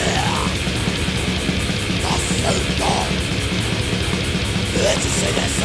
「出すんだ」「うちすぎそ」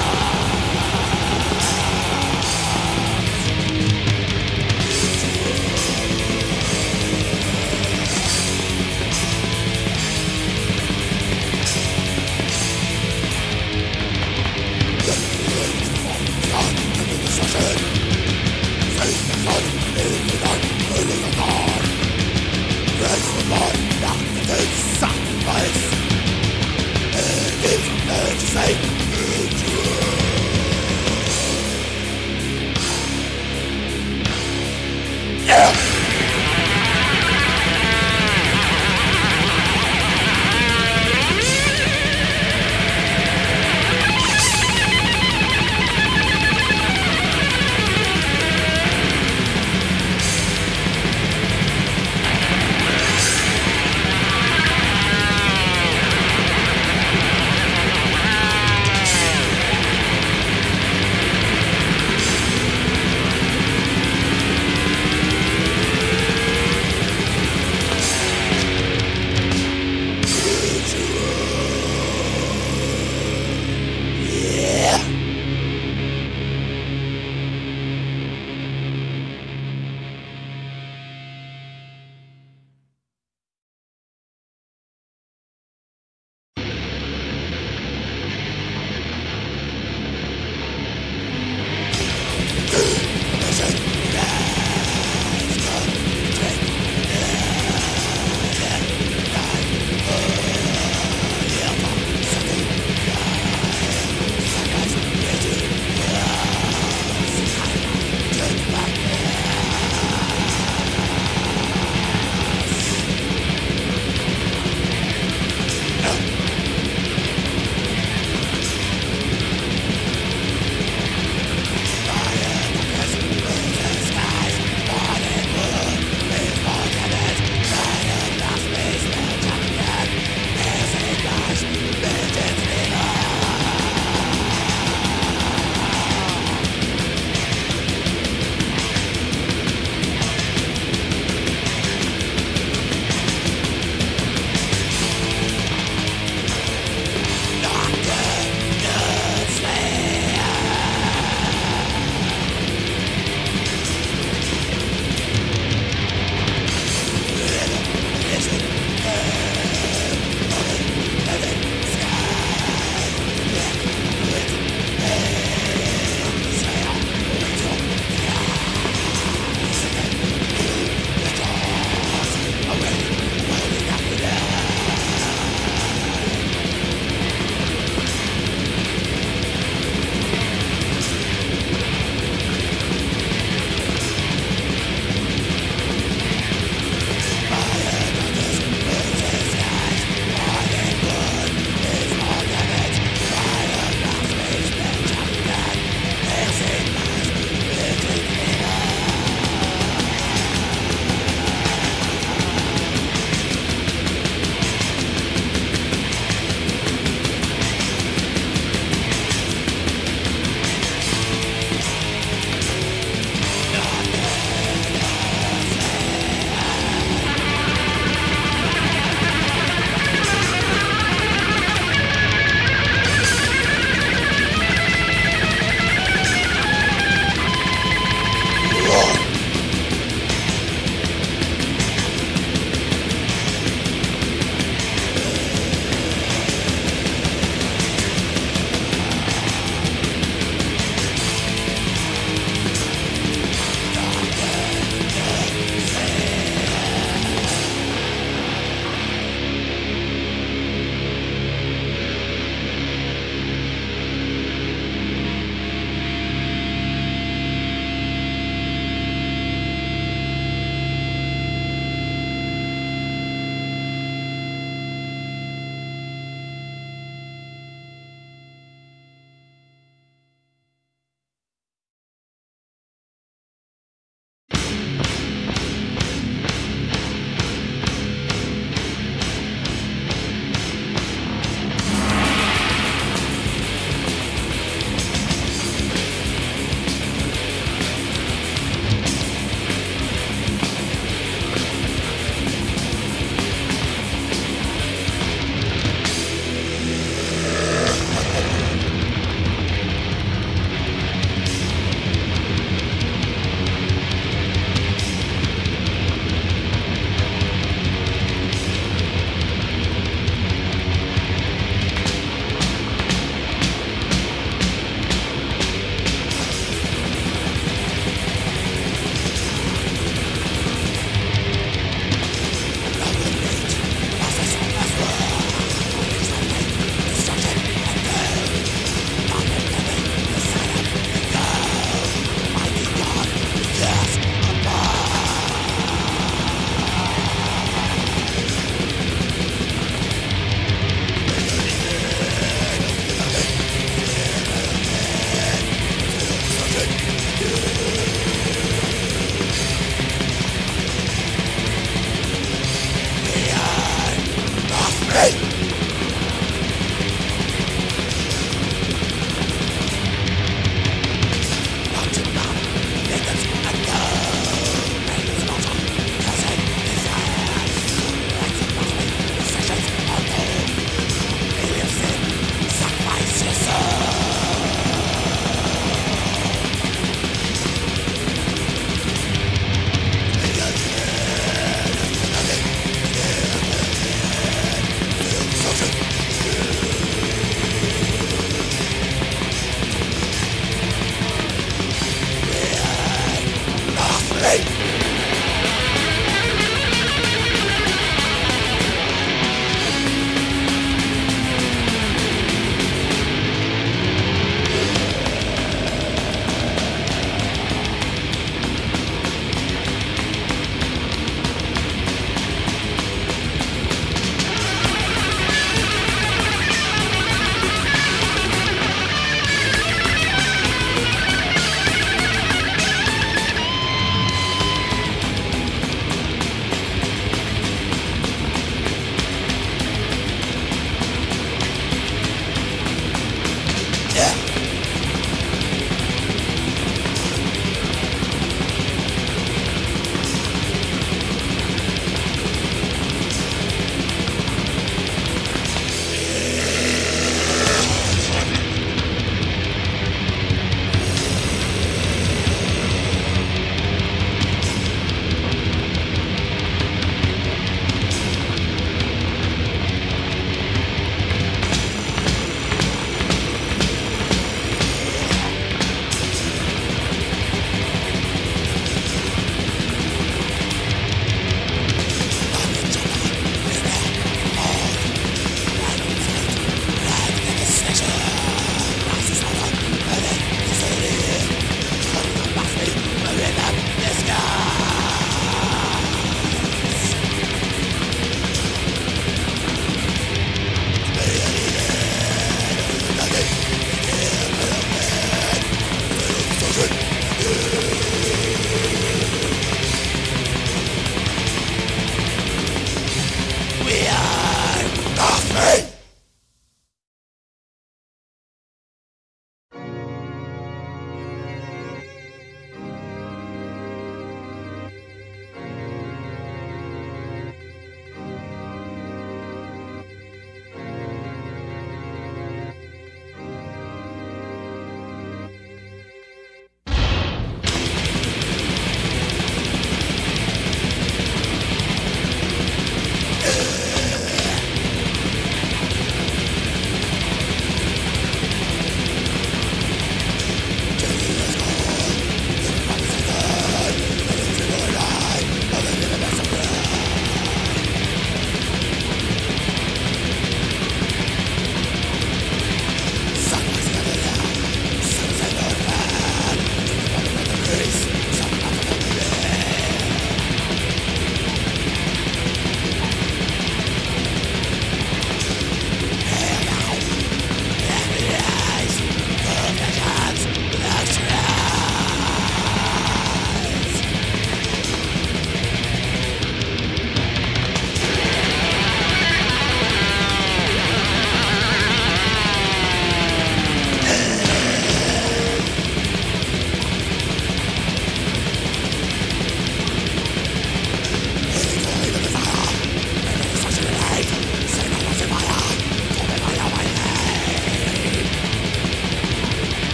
desde